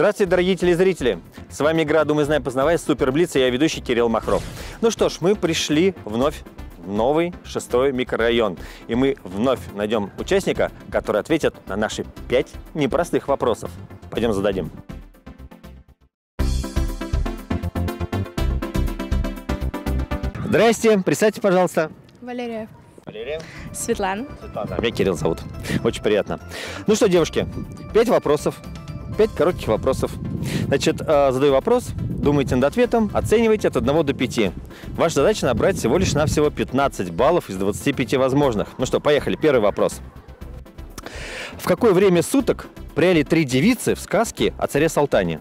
Здравствуйте, дорогие телезрители! С вами игра «Думай, знай, познавай» Супер Блиц, и я ведущий Кирилл Махров. Ну что ж, мы пришли вновь в новый шестой микрорайон. И мы вновь найдем участника, который ответит на наши пять непростых вопросов. Пойдем зададим. Здрасте, представьте, пожалуйста. Валерия. Валерия. Светлана. Светлана. Меня Кирилл зовут. Очень приятно. Ну что, девушки, пять вопросов. 5 коротких вопросов. Значит, э, задаю вопрос, думаете над ответом, оцениваете от 1 до 5. Ваша задача набрать всего лишь навсего 15 баллов из 25 возможных. Ну что, поехали, первый вопрос. В какое время суток пряли три девицы в сказке о царе Салтане?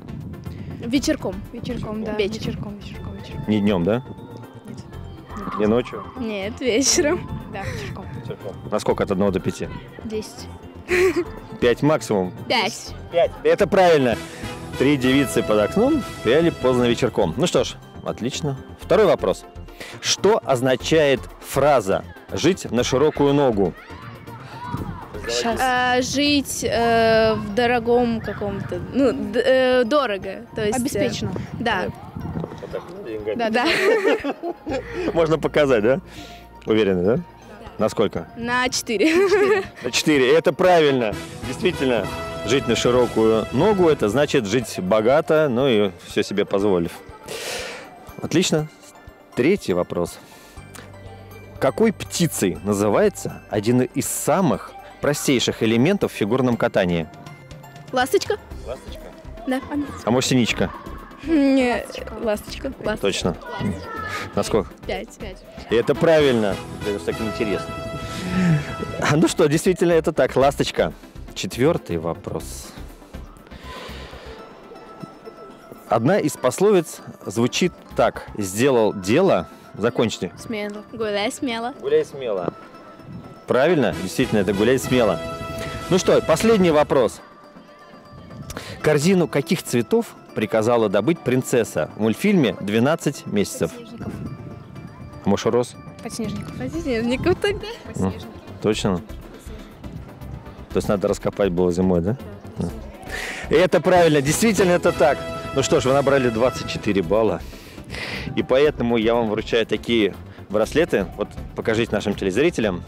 Вечерком. Вечерком, да. Вечерком, вечерком, вечерком. Не днем, да? Нет. Не ночью? Нет, вечером. Да, вечерком. вечерком. Насколько от 1 до 5? 10. Пять максимум. Пять. Пять. Это правильно. Три девицы под окном пели поздно вечерком. Ну что ж, отлично. Второй вопрос. Что означает фраза «жить на широкую ногу»? А, жить э, в дорогом каком-то, ну, э, дорого, то есть... Э, Обеспечено. Э, ну, да. Да, да. Можно показать, да? Уверены, да? Насколько? На четыре. На 4. Это правильно. Действительно, жить на широкую ногу – это значит жить богато, ну и все себе позволив. Отлично. Третий вопрос. Какой птицей называется один из самых простейших элементов в фигурном катании? Ласточка? Ласточка. Да. А может, синичка? Не, ласточка. Ласточка. Точно. Насколько? Пять. Пять. И это правильно. Это так интересно. А, Ну что, действительно, это так, ласточка. Четвертый вопрос. Одна из пословиц звучит так. Сделал дело, закончите. Смело. Гуляй смело. Гуляй смело. Правильно? Действительно, это гуляй смело. Ну что, последний вопрос. Корзину каких цветов приказала добыть принцесса в мультфильме «12 месяцев»? Подснежников. А может, роз? Подснежников. Подснежников тогда. Подснежников. Точно? То есть надо раскопать было зимой, да? Да. И это правильно, действительно это так. Ну что ж, вы набрали 24 балла. И поэтому я вам вручаю такие браслеты. Вот покажите нашим телезрителям.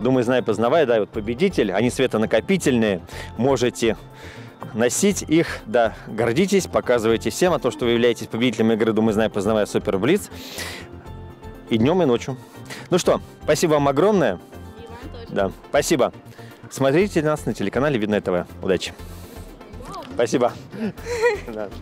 Думаю, знай, познавай, да, вот победитель. Они светонакопительные. Можете носить их, да, гордитесь, показывайте всем о том, что вы являетесь победителем игры «Думай, знай, познавай Супер Блиц». И днем, и ночью. Ну что, спасибо вам огромное. Да, спасибо. Смотрите нас на телеканале Видное ТВ. Удачи. Спасибо.